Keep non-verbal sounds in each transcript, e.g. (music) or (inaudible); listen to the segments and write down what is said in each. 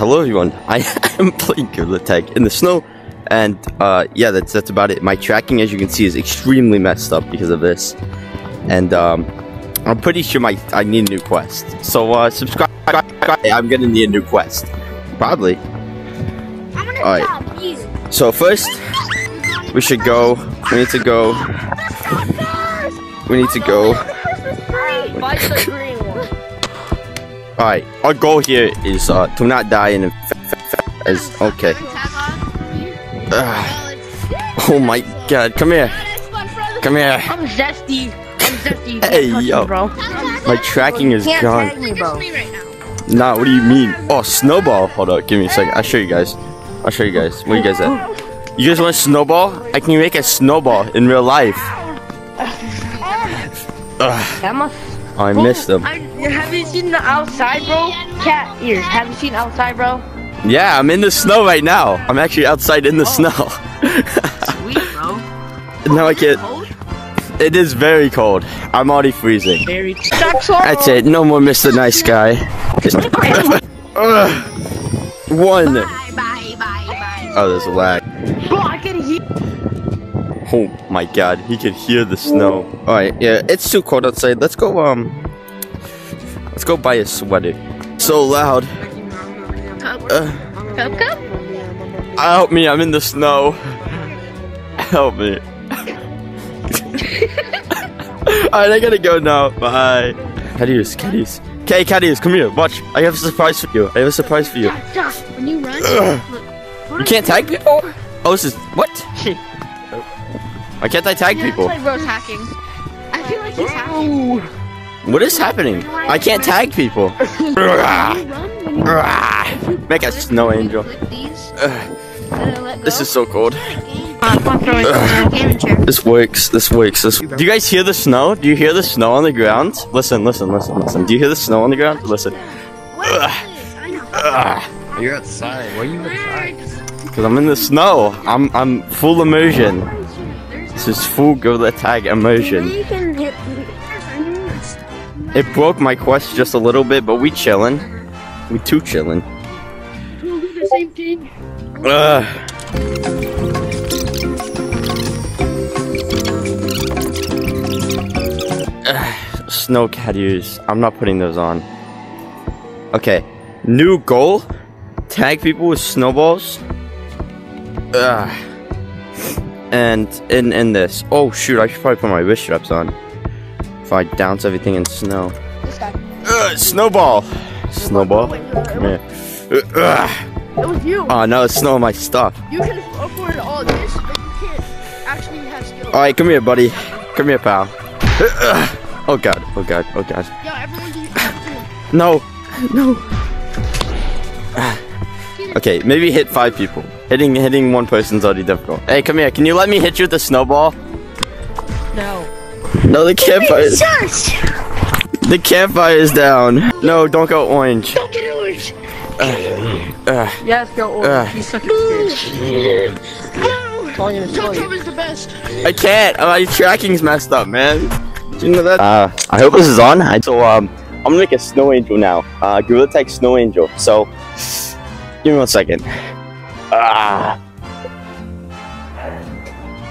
hello everyone. (laughs) I am playing Gorilla Tag in the snow, and uh, yeah, that's that's about it. My tracking, as you can see, is extremely messed up because of this, and um, I'm pretty sure my I need a new quest. So uh, subscribe. I'm gonna need a new quest, probably. Alright. So first, we should go. We need to go. We need to go. Buy the green one. All right, our goal here is uh, to not die in as okay. Ugh. Oh my God! Come here, come here. I'm zesty. I'm zesty. Hey, yo. bro. My tracking is gone. tag me, bro. Nah, what do you mean? Oh, snowball. Hold up, give me a second. I'll show you guys. I'll show you guys. Where you guys at? You guys want a snowball? I can make a snowball in real life. Ugh, I missed them. I, have you seen the outside, bro? Cat ears. Have you seen outside, bro? Yeah, I'm in the snow right now. I'm actually outside in the oh. snow. Sweet, bro. (laughs) no, I can't. Cold? It is very cold. I'm already freezing. Very. That's. That's it. No more Mr. Nice Guy. (laughs) One. Bye, bye, bye, bye. Oh, there's a lag. Bro, I can hear. Oh my god, he can hear the snow. Alright, yeah, it's too cold outside. Let's go, um... Let's go buy a sweater. So loud. Cup, Uh, cup, cup. help me, I'm in the snow. Help me. (laughs) Alright, I gotta go now. Bye. Cadius, Cadius. Okay, Cadius, come here. Watch. I have a surprise for you. I have a surprise for you. Stop. When you run, Ugh. You can't tag people? Oh, this is... What? (laughs) Why can't I tag people? like bro's hacking. I feel like he's hacking. What is happening? I can't tag people. (laughs) You run when you Ugh. Make a snow angel. click these. Ugh. and then let go. This is so cold. Uh, come on, throw it. Ugh. Gaming chair. This works. This works. This. Do you guys hear the snow? Do you hear the snow on the ground? Listen, listen, listen, listen. Do you hear the snow on the ground? Listen. Ugh. You're outside. Why are you outside? Cause I'm in the snow. I'm I'm full immersion. This is full gorilla tag immersion. You can hit. It broke my quest just a little bit, but we chillin'. We too chillin'. The same thing. Ugh. Snow cattiers. I'm not putting those on. Okay. New goal. Tag people with snowballs. Ugh. And in in this. Oh shoot, I should probably put my wrist straps on. If I douse everything in snow. Ugh, snowball. Snowball. Come here. It was you. Ah, oh no, it's snow on my stuff. You can afford all this, but you can't actually have skill. Alright, come here, buddy. Come here, pal. Oh god, oh god, oh god. Yeah, everyone's No, no. Okay, maybe hit five people. Hitting hitting one person's already difficult. Hey, come here. Can you let me hit you with the snowball? No. No, the campfire. Is, Shush! the campfire is down. No, don't go orange. Don't get orange. Ugh, Yes, go Ugh. orange. You suck at scared. No! Totrum is the best. I can't. Uh, My tracking's messed up, man. Do you know that? Uh, I hope this is on. I- So um, I'm gonna make a snow angel now. Uh, Gorilla Tag Snow Angel. So, give me one second. Ah.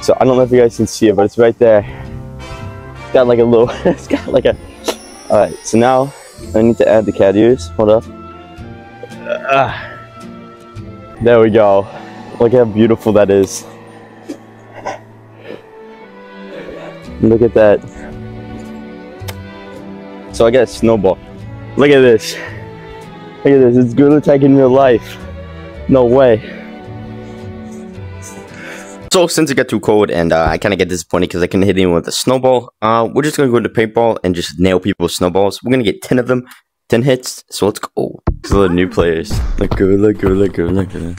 So I don't know if you guys can see it, but it's right there. It's got like a little. (laughs) it's got like a. All right. So now I need to add the cat ears. Hold up. Ah. There we go. Look how beautiful that is. Look at that. So I got a snowball. Look at this. Look at this. It's Gorilla Tag in real life. No way. So since it got too cold and uh, I kind of get disappointed because I couldn't hit anyone with a snowball, uh, we're just gonna go into paintball and just nail people with snowballs. We're gonna get ten of them, ten hits. So let's go. These are the new players. Like gorilla, gorilla, gorilla, gorilla.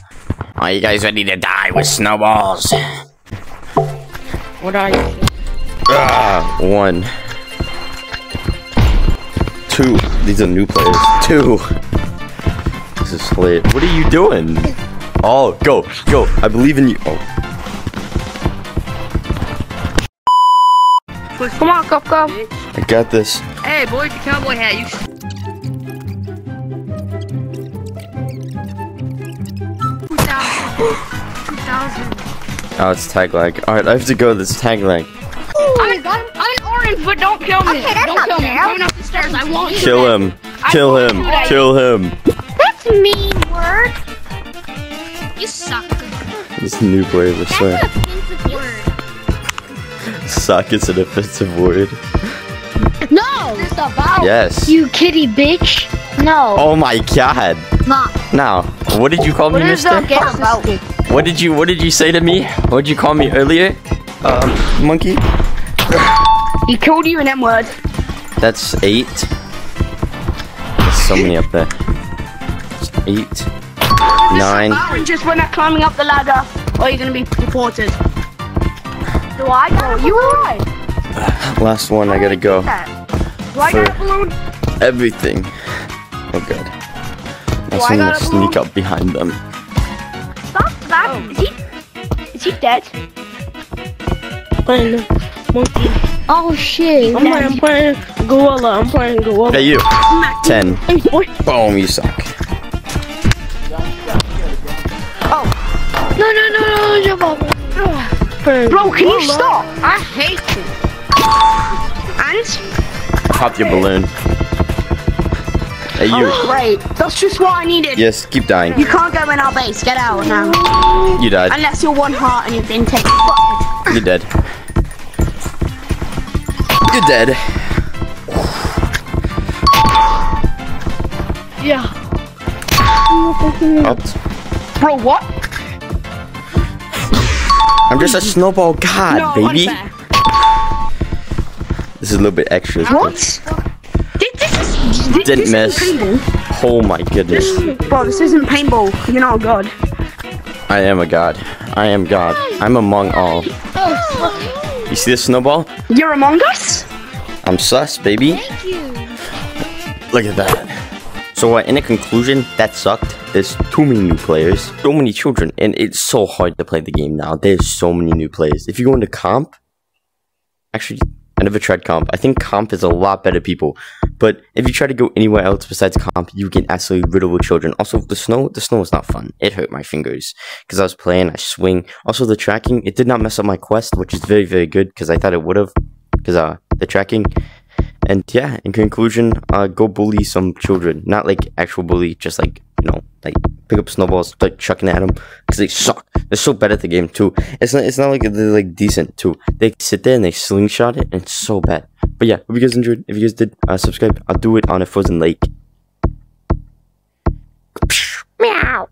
Are you guys ready to die with snowballs? What are you? Ah, one. Two. These are new players. Two. This is lit. What are you doing? Oh, go, go. I believe in you. Oh, Come on, go, go. I got this. Hey, boy, the cowboy hat. You. Oh, it's tag lag. Alright, I have to go. This tag lag. I'm, I'm orange, but don't kill me. Okay, that's don't not kill me. fair. I'm coming up the stairs. I won't do Kill him. Kill him. Kill him. That's mean word. You suck. This new player, I That's Suck is an offensive word. No. Yes. you kitty bitch. No. Oh my god. Not. Now, what did you call me, What is mister? What did you what did you say to me? What did you call me earlier? Um, monkey? He killed you in M word. That's eight. There's so many up there. It's eight. Nine. Just when they're climbing up the ladder, or you're gonna be reported. Do I go? You alright? Last one, I gotta go. Do I got a balloon? Everything. Oh god. Now Oh, I someone will got a sneak up behind them. Stop that. Is he? Is he dead? playing monkey. Oh shit. I'm playing, I'm playing gorilla. I'm playing gorilla. Hey you. Ten. Boom, you suck. Oh. No, no, no, no, jump over. Playing Bro, can you stop? I hate you. And Pop your balloon. Hey you. oh, great. That's just what I needed. Yes, keep dying. You can't go in our base. Get out now. You died. Unless you're one heart and you've been taken. You're dead. You're dead. Yeah. Up. Bro, what? I'm just a snowball god, no, baby. This is a little bit extra. What? Did this is, did, Didn't this miss. Oh my goodness. Bro, this isn't paintball. You're not a god. I am a god. I am god. I'm among all. You see this snowball? You're among us? I'm sus, baby. Thank you. Look at that. So uh, in a conclusion, that sucked. There's too many new players, so many children, and it's so hard to play the game now. There's so many new players. If you go into comp, actually, I never tried comp. I think comp is a lot better people. But if you try to go anywhere else besides comp, you get absolutely riddled with children. Also, the snow, the snow is not fun. It hurt my fingers because I was playing. I swing. Also, the tracking, it did not mess up my quest, which is very, very good because I thought it would have. Because uh, the tracking. And yeah, in conclusion, uh, go bully some children. Not like actual bully, just like, you know, like pick up snowballs, like chucking at them. Because they suck. They're so bad at the game, too. It's not, it's not like they're like decent, too. They sit there and they slingshot it, and it's so bad. But yeah, hope you guys enjoyed. If you guys did, uh, subscribe. I'll do it on a frozen lake. Meow.